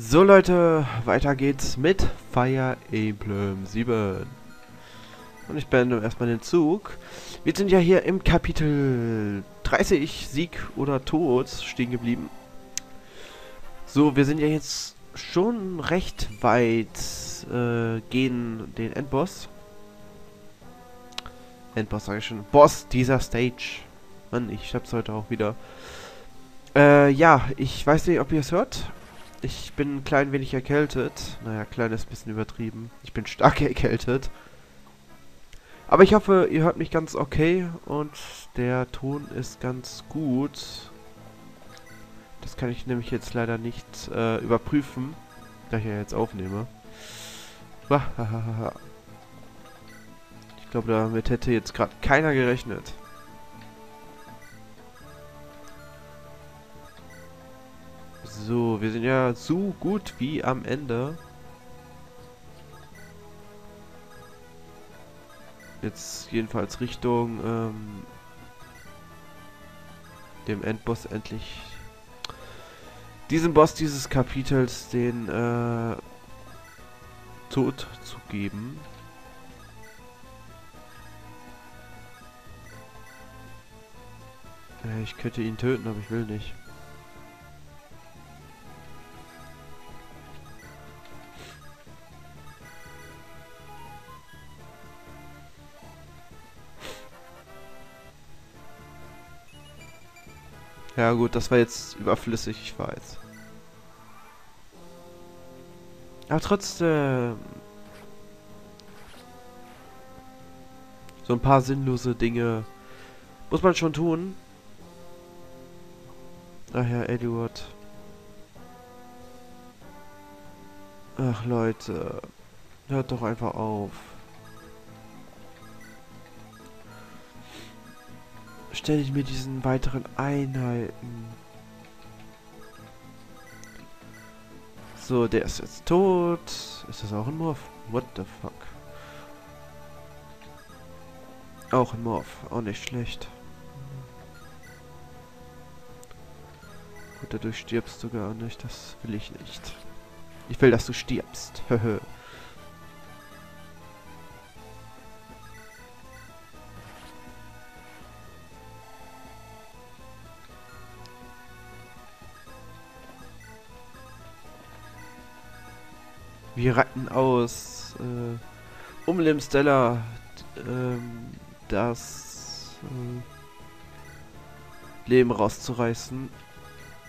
So Leute, weiter geht's mit Fire Emblem 7. Und ich beende erstmal den Zug. Wir sind ja hier im Kapitel 30, Sieg oder Tod, stehen geblieben. So, wir sind ja jetzt schon recht weit, äh, gehen den Endboss. Endboss sage ich schon. Boss dieser Stage. Mann, ich hab's heute auch wieder. Äh, ja, ich weiß nicht, ob ihr es hört. Ich bin ein klein wenig erkältet. Naja, klein ist ein bisschen übertrieben. Ich bin stark erkältet. Aber ich hoffe, ihr hört mich ganz okay und der Ton ist ganz gut. Das kann ich nämlich jetzt leider nicht äh, überprüfen, da ich ja jetzt aufnehme. Ich glaube, damit hätte jetzt gerade keiner gerechnet. So, wir sind ja so gut wie am Ende. Jetzt jedenfalls Richtung ähm, dem Endboss endlich diesem Boss dieses Kapitels den äh, Tod zu geben. Äh, ich könnte ihn töten, aber ich will nicht. Ja gut, das war jetzt überflüssig, ich weiß. Aber trotzdem... So ein paar sinnlose Dinge muss man schon tun. Ach ja, Edward. Ach Leute, hört doch einfach auf. Stelle ich mir diesen weiteren Einheiten. So, der ist jetzt tot. Ist das auch ein Morph? What the fuck? Auch ein Morph. Auch nicht schlecht. Gut, dadurch stirbst du gar nicht. Das will ich nicht. Ich will, dass du stirbst. Wir reiten aus, äh, um Lim Stella ähm, das äh, Leben rauszureißen.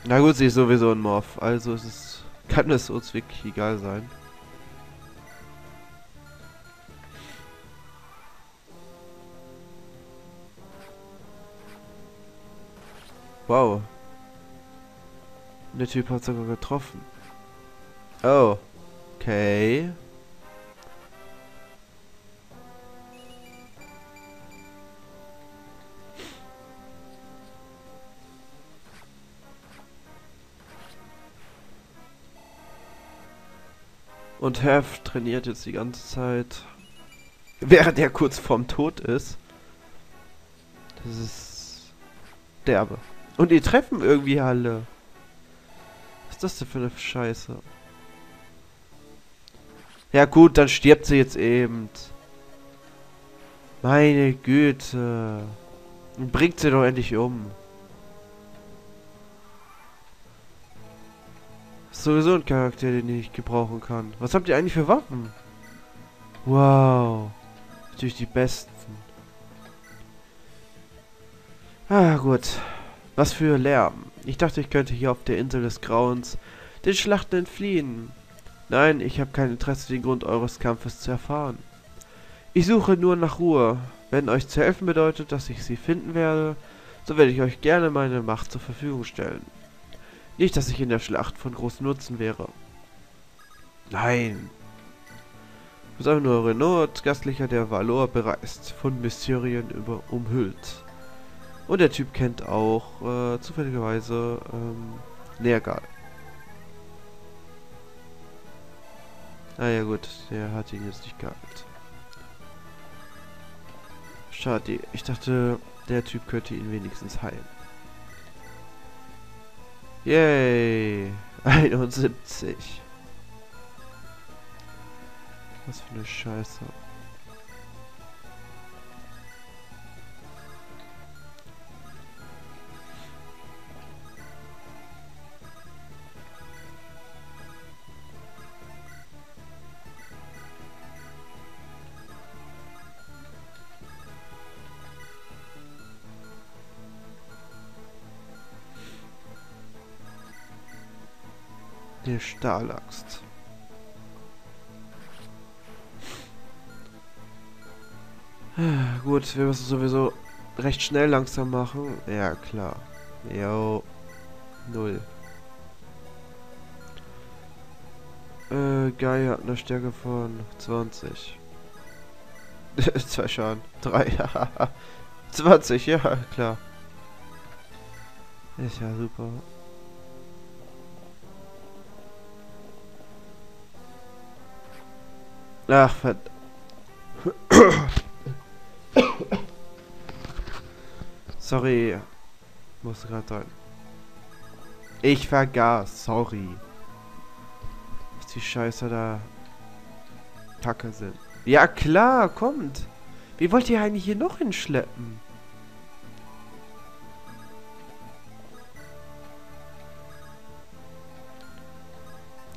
Na gut, sie ist sowieso ein Morph, also es ist, kann es uns wirklich egal sein. Wow. Der Typ hat sogar getroffen. Oh. Okay. Und Hef trainiert jetzt die ganze Zeit. Während er kurz vorm Tod ist. Das ist derbe. Und die treffen irgendwie alle. Was ist das denn für eine Scheiße? Ja gut, dann stirbt sie jetzt eben. Meine Güte. Bringt sie doch endlich um. Sowieso ein Charakter, den ich gebrauchen kann. Was habt ihr eigentlich für Waffen? Wow. Natürlich die besten. Ah, gut. Was für Lärm. Ich dachte, ich könnte hier auf der Insel des Grauens den Schlachten entfliehen. Nein, ich habe kein Interesse, den Grund eures Kampfes zu erfahren. Ich suche nur nach Ruhe. Wenn euch zu helfen bedeutet, dass ich sie finden werde, so werde ich euch gerne meine Macht zur Verfügung stellen. Nicht, dass ich in der Schlacht von großem Nutzen wäre. Nein. Du bist nur Renault, Gastlicher der Valor bereist, von Mysterien über umhüllt. Und der Typ kennt auch äh, zufälligerweise ähm, Nergal. Ah ja gut, der hat ihn jetzt nicht gehabt. Schade, ich dachte, der Typ könnte ihn wenigstens heilen. Yay. 71. Was für eine Scheiße. Die Stahlaxt. Gut, wir müssen sowieso recht schnell langsam machen. Ja, klar. Jo. Null. Äh, Guy hat eine Stärke von 20. Zwei Schaden. Drei, 20, ja, klar. Ist ja super. Ach, verdammt. Sorry. Musste gerade rein. Ich vergaß. Sorry. Dass die Scheiße da Kacke sind. Ja klar, kommt. Wie wollt ihr eigentlich hier noch hinschleppen?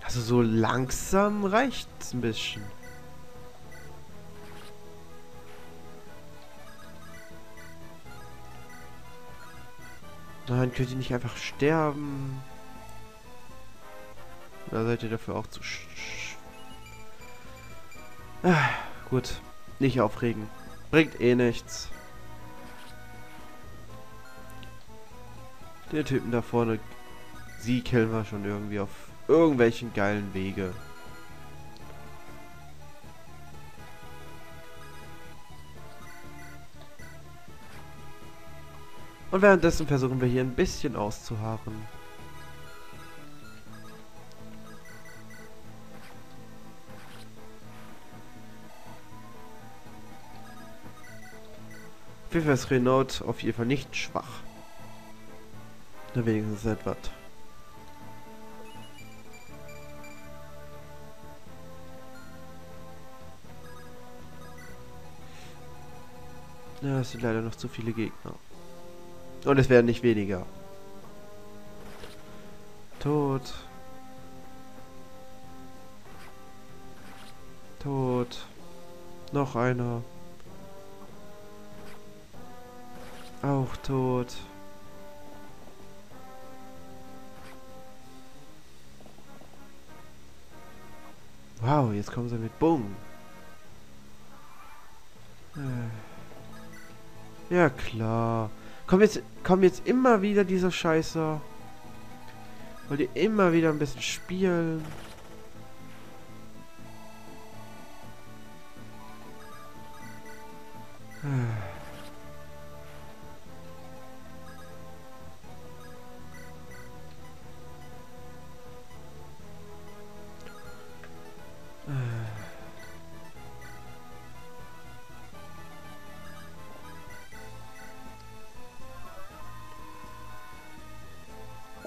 Also so langsam reicht's ein bisschen. Nein, könnt ihr nicht einfach sterben? Da seid ihr dafür auch zu... Ah, gut. Nicht aufregen. Bringt eh nichts. Der Typen da vorne, sie killen wir schon irgendwie auf irgendwelchen geilen Wege. Und währenddessen versuchen wir hier ein bisschen auszuharren. Für ist Renault auf jeden Fall nicht schwach. Nur wenigstens etwas. Ja, es sind leider noch zu viele Gegner. Und es werden nicht weniger. Tot. Tot. Noch einer. Auch tot. Wow, jetzt kommen sie mit Bumm. Äh. Ja klar. Kommt jetzt, kommt jetzt immer wieder dieser Scheißer. Wollt ihr immer wieder ein bisschen spielen?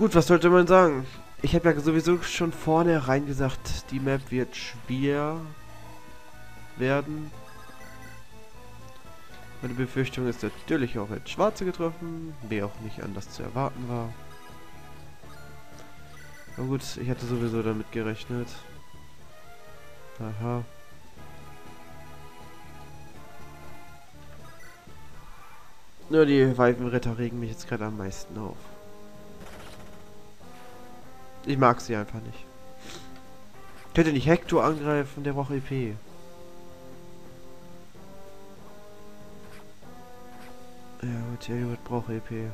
Gut, was sollte man sagen? Ich habe ja sowieso schon vornherein gesagt, die Map wird schwer werden. Meine Befürchtung ist natürlich auch ins Schwarze getroffen, wie auch nicht anders zu erwarten war. Aber gut, ich hatte sowieso damit gerechnet. Aha. Nur die Weifenritter regen mich jetzt gerade am meisten auf. Ich mag sie einfach nicht. Könnt ihr nicht Hector angreifen? Der braucht EP. Ja gut, der Jut braucht EP.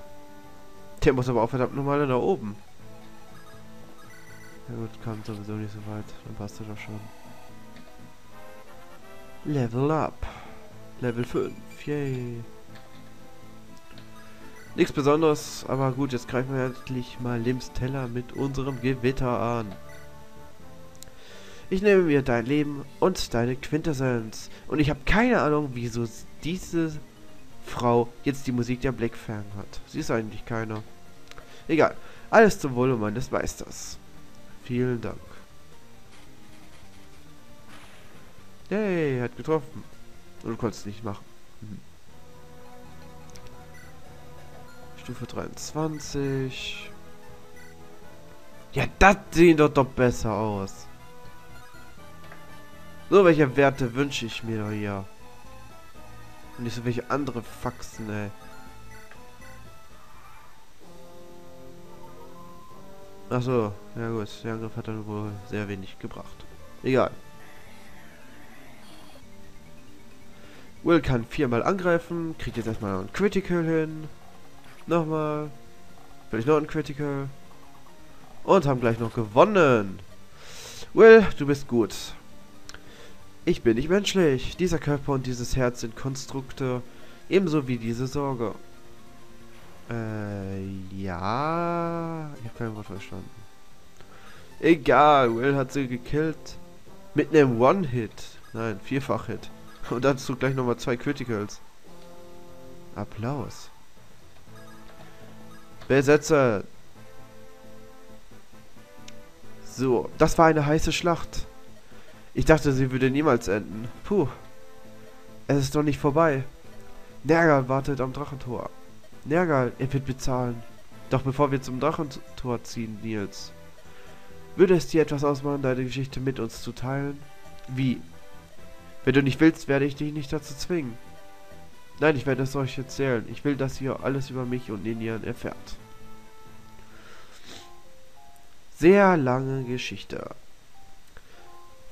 Der muss aber auch verdammt normal da oben. Ja gut, kam sowieso nicht so weit. Dann passt er doch schon. Level up. Level 5. Yay. Nichts Besonderes, aber gut, jetzt greifen wir endlich mal Lims Teller mit unserem Gewitter an. Ich nehme mir dein Leben und deine Quintessenz. Und ich habe keine Ahnung, wieso diese Frau jetzt die Musik der Blackfang hat. Sie ist eigentlich keiner. Egal. Alles zum Wohle meines Meisters. Vielen Dank. Yay, hat getroffen. Und du konntest nicht machen. Mhm. Stufe 23. Ja, das sieht doch doch besser aus. So welche Werte wünsche ich mir doch hier. Und nicht so welche andere Faxen, ey. Achso, ja gut, der Angriff hat dann wohl sehr wenig gebracht. Egal. Will kann viermal angreifen, kriegt jetzt erstmal einen Critical hin. Nochmal. Vielleicht noch ein Critical. Und haben gleich noch gewonnen. Will, du bist gut. Ich bin nicht menschlich. Dieser Körper und dieses Herz sind Konstrukte, ebenso wie diese Sorge. Äh, ja. Ich habe kein Wort verstanden. Egal, Will hat sie gekillt. Mit einem One-Hit. Nein, Vierfach-Hit. Und dazu gleich nochmal zwei Criticals. Applaus. Besetzer. So, das war eine heiße Schlacht. Ich dachte, sie würde niemals enden. Puh. Es ist doch nicht vorbei. Nergal wartet am Drachentor. Nergal, er wird bezahlen. Doch bevor wir zum Drachentor ziehen, Nils. Würde es dir etwas ausmachen, deine Geschichte mit uns zu teilen? Wie? Wenn du nicht willst, werde ich dich nicht dazu zwingen. Nein, ich werde es euch erzählen. Ich will, dass ihr alles über mich und Ninian erfährt. Sehr lange Geschichte.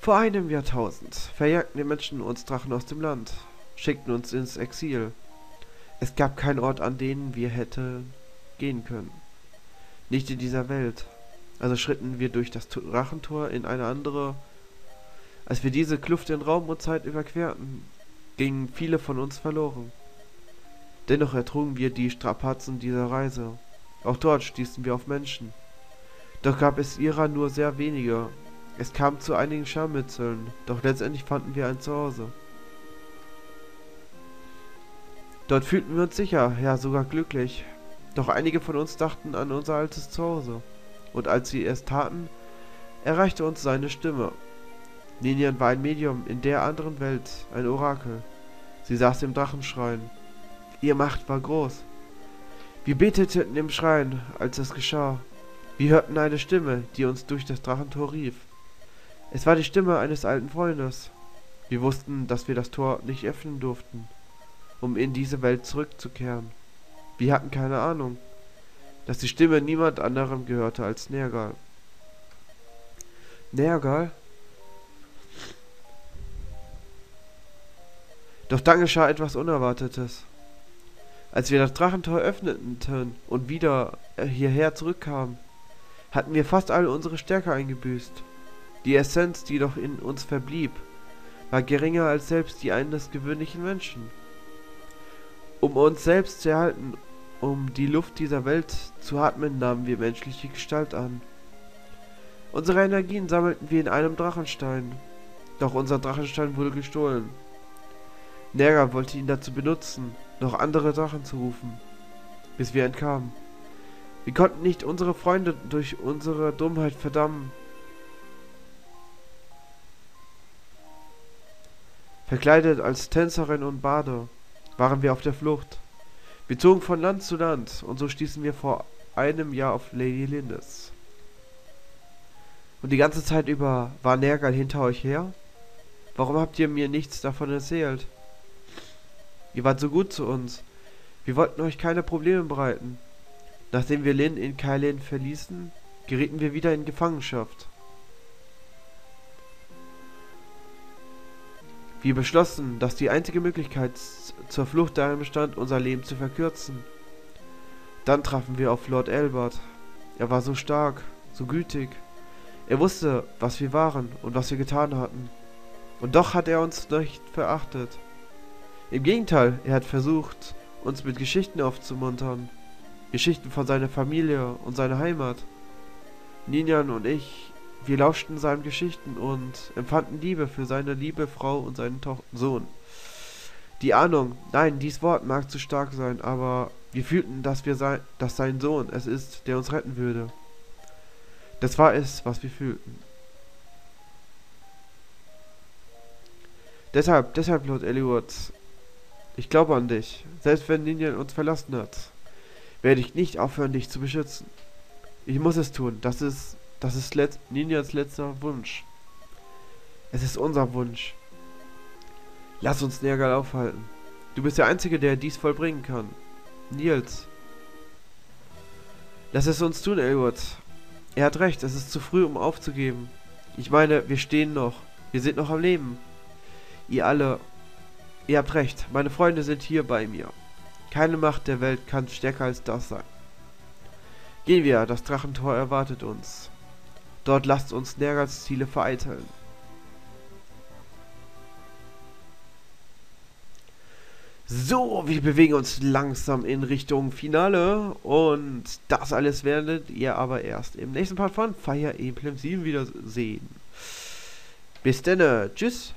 Vor einem Jahrtausend verjagten die Menschen uns Drachen aus dem Land, schickten uns ins Exil. Es gab keinen Ort, an den wir hätten gehen können. Nicht in dieser Welt. Also schritten wir durch das Drachentor in eine andere. Als wir diese Kluft in Raum und Zeit überquerten, gingen viele von uns verloren. Dennoch ertrugen wir die Strapazen dieser Reise. Auch dort stießen wir auf Menschen. Doch gab es ihrer nur sehr wenige. Es kam zu einigen Scharmützeln, doch letztendlich fanden wir ein Zuhause. Dort fühlten wir uns sicher, ja sogar glücklich. Doch einige von uns dachten an unser altes Zuhause. Und als sie es taten, erreichte uns seine Stimme. Ninian war ein Medium in der anderen Welt, ein Orakel. Sie saß im Drachenschrein. Ihr Macht war groß. Wir beteten im Schrein, als es geschah. Wir hörten eine Stimme, die uns durch das Drachentor rief. Es war die Stimme eines alten Freundes. Wir wussten, dass wir das Tor nicht öffnen durften um in diese Welt zurückzukehren. Wir hatten keine Ahnung, dass die Stimme niemand anderem gehörte als Nergal. Nergal? Doch dann geschah etwas Unerwartetes. Als wir das Drachentor öffneten und wieder äh, hierher zurückkamen, hatten wir fast alle unsere Stärke eingebüßt. Die Essenz, die doch in uns verblieb, war geringer als selbst die eines gewöhnlichen Menschen. Um uns selbst zu erhalten, um die Luft dieser Welt zu atmen, nahmen wir menschliche Gestalt an. Unsere Energien sammelten wir in einem Drachenstein. Doch unser Drachenstein wurde gestohlen. Nerga wollte ihn dazu benutzen, noch andere Drachen zu rufen, bis wir entkamen. Wir konnten nicht unsere Freunde durch unsere Dummheit verdammen. Verkleidet als Tänzerin und Bade waren wir auf der Flucht. Wir zogen von Land zu Land und so stießen wir vor einem Jahr auf Lady Lindes. Und die ganze Zeit über war Nergal hinter euch her? Warum habt ihr mir nichts davon erzählt? Ihr wart so gut zu uns. Wir wollten euch keine Probleme bereiten. Nachdem wir Lin in Kailin verließen, gerieten wir wieder in Gefangenschaft. Wir beschlossen, dass die einzige Möglichkeit zur Flucht darin bestand, unser Leben zu verkürzen. Dann trafen wir auf Lord Albert. Er war so stark, so gütig. Er wusste, was wir waren und was wir getan hatten. Und doch hat er uns nicht verachtet. Im Gegenteil, er hat versucht, uns mit Geschichten aufzumuntern. Geschichten von seiner Familie und seiner Heimat. Ninian und ich wir lauschten seinen Geschichten und empfanden Liebe für seine liebe Frau und seinen to Sohn. Die Ahnung, nein, dies Wort mag zu stark sein, aber wir fühlten, dass wir sein, dass sein Sohn es ist, der uns retten würde. Das war es, was wir fühlten. Deshalb, deshalb, Lord Eliot, ich glaube an dich. Selbst wenn Ninian uns verlassen hat, werde ich nicht aufhören, dich zu beschützen. Ich muss es tun. Das ist, das ist Let Ninjans letzter Wunsch. Es ist unser Wunsch. Lass uns Nergal aufhalten. Du bist der Einzige, der dies vollbringen kann. Nils. Lass es uns tun, Elwood. Er hat recht, es ist zu früh, um aufzugeben. Ich meine, wir stehen noch. Wir sind noch am Leben. Ihr alle... Ihr habt recht, meine Freunde sind hier bei mir. Keine Macht der Welt kann stärker als das sein. Gehen wir, das Drachentor erwartet uns. Dort lasst uns Nergals Ziele vereiteln. So, wir bewegen uns langsam in Richtung Finale und das alles werdet ihr aber erst im nächsten Part von Fire Emblem 7 wiedersehen. Bis dann, tschüss.